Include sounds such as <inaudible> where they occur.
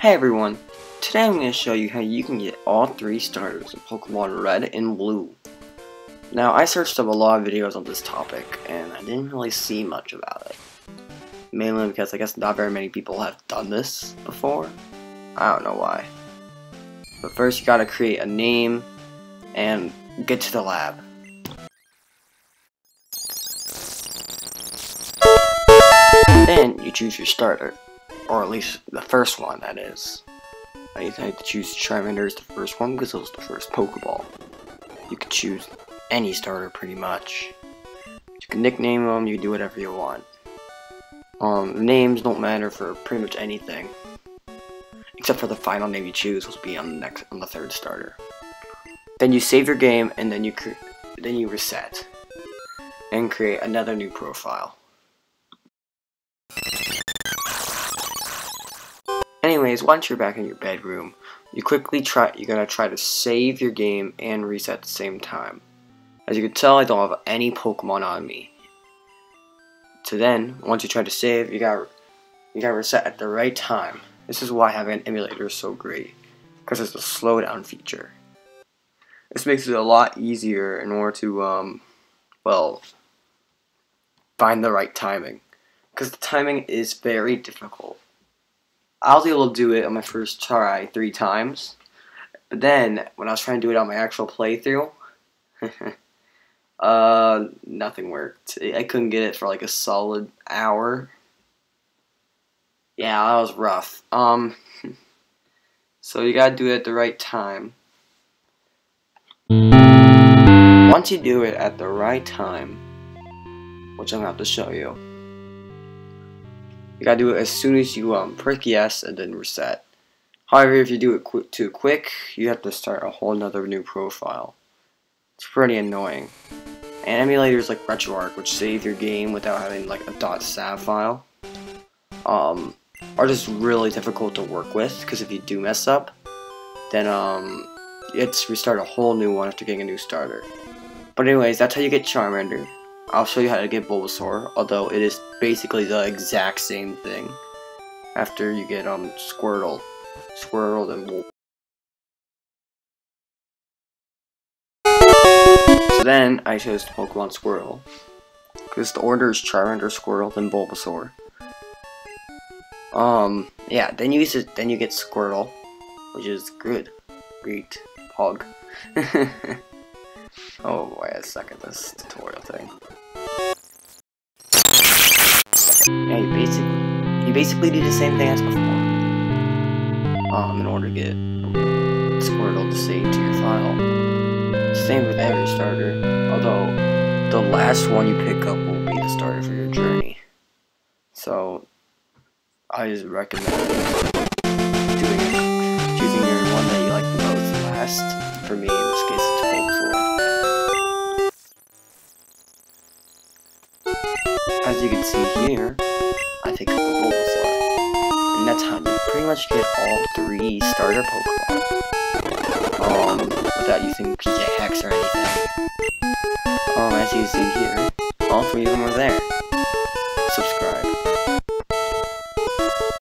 Hey everyone, today I'm going to show you how you can get all three starters in Pokemon Red and Blue. Now, I searched up a lot of videos on this topic, and I didn't really see much about it. Mainly because I guess not very many people have done this before. I don't know why. But first you gotta create a name, and get to the lab. Then you choose your starter. Or at least the first one, that is. I had to choose Charmander as the first one because it was the first Pokeball. You can choose any starter pretty much. You can nickname them, you can do whatever you want. Um, names don't matter for pretty much anything. Except for the final name you choose will be on the next on the third starter. Then you save your game and then you then you reset and create another new profile. Anyways, once you're back in your bedroom, you quickly try you're gonna try to save your game and reset at the same time. As you can tell, I don't have any Pokemon on me. So then, once you try to save, you got you got reset at the right time. This is why having an emulator is so great, because it's a slowdown feature. This makes it a lot easier in order to, um, well, find the right timing, because the timing is very difficult. I was able to do it on my first try three times. But then, when I was trying to do it on my actual playthrough, <laughs> uh, nothing worked. I couldn't get it for like a solid hour. Yeah, that was rough. Um, <laughs> so you gotta do it at the right time. Once you do it at the right time, which I'm gonna have to show you, you gotta do it as soon as you um, prick yes and then reset. However, if you do it qu too quick, you have to start a whole nother new profile. It's pretty annoying. And emulators like RetroArch, which save your game without having like a .sav file, um, are just really difficult to work with, because if you do mess up, then um, it's restart a whole new one after getting a new starter. But anyways, that's how you get Charmander. I'll show you how to get Bulbasaur, although it is basically the exact same thing. After you get um Squirtle, Squirtle and. So then I chose Pokemon Squirtle, because the order is Charmander, Squirtle, then Bulbasaur. Um, yeah, then you then you get Squirtle, which is good, great, Pog. <laughs> oh, wait a second, this tutorial thing. Yeah, you basically you basically do the same thing as before. Um, in order to get Squirtle to save to your file. Same with every starter, although the last one you pick up will be the starter for your journey. So I just recommend doing it, choosing your one that you like the most last. For me, As you can see here, I pick up a Bulbasaur. And that's how you pretty much get all three starter Pokemon. Um, without using PK Hex or anything. Um, as you see here, all three of them are there.